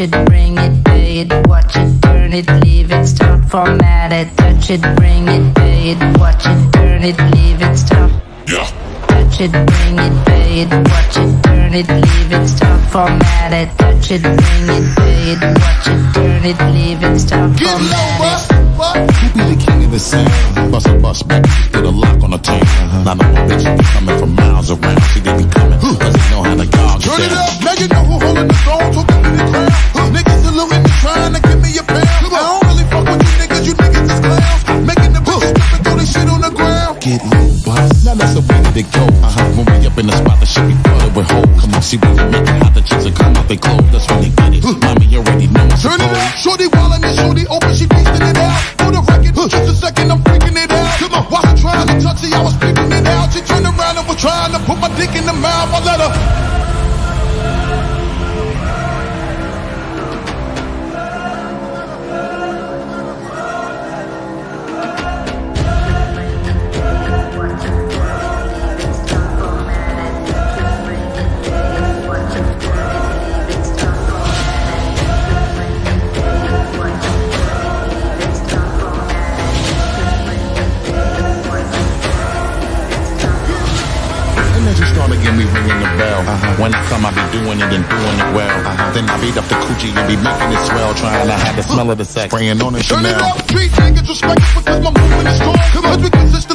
Touch it, bring it, pay it, watch it, turn it, leave it, start, format it. Touch it, bring it, pay it, watch it, turn it, leave it, start. Yeah. Touch it, bring it, pay it, watch it, turn it, leave it, start, format it. Touch it, bring it, pay it, watch it, turn it, leave it, start, Get low, format it. bus, bus. Who be the king of the sound? Busta Bus back, put a lock on the town. Now know my bitches be coming from miles around. See they be coming, cause they know how to gouge Turn it it down. up, now you know it go. Uh-huh. When we up in the spot, the shit be flooded with hoes. Come on, see we make it hot, the chicks will come out they clothes. That's when they get it. Mommy already know what's Turn it up, shorty wildin' and shorty open, she beastin' it out. For the record, just a second, I'm freaking it out. Come on, while her trying to touch it, I was freaking it out. She turned around and was trying to put my dick in the mouth. I let her. The bell. Uh-huh. When I come, I be doing it and doing it well. Uh-huh. Then I beat up the coochie and be making it swell. Trying to have the smell of the sex. Spraying on it Turn it Chanel. up, street niggas respect because my movement is strong. Cause we consistently represent my money